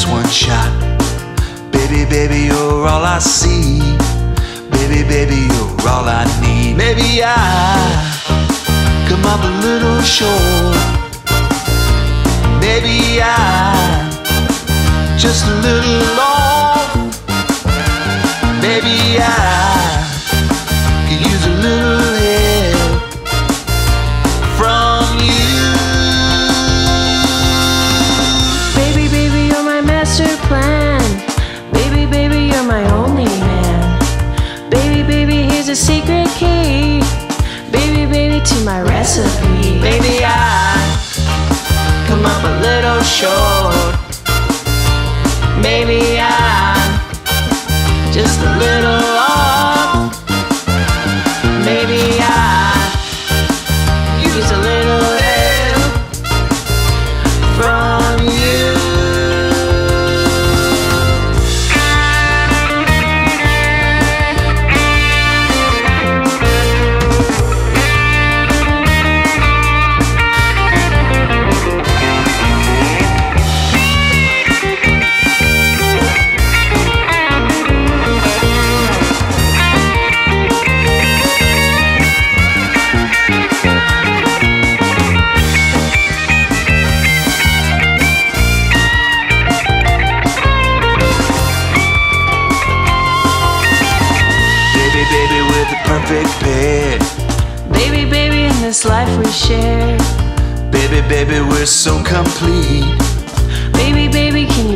just one shot. Baby, baby, you're all I see. Baby, baby, you're all I need. Maybe I come up a little short. Maybe I just a little off. A secret key. Baby, baby, to my recipe. Maybe I come up a little short. Maybe I'm perfect pair. Baby, baby, in this life we share. Baby, baby, we're so complete. Baby, baby, can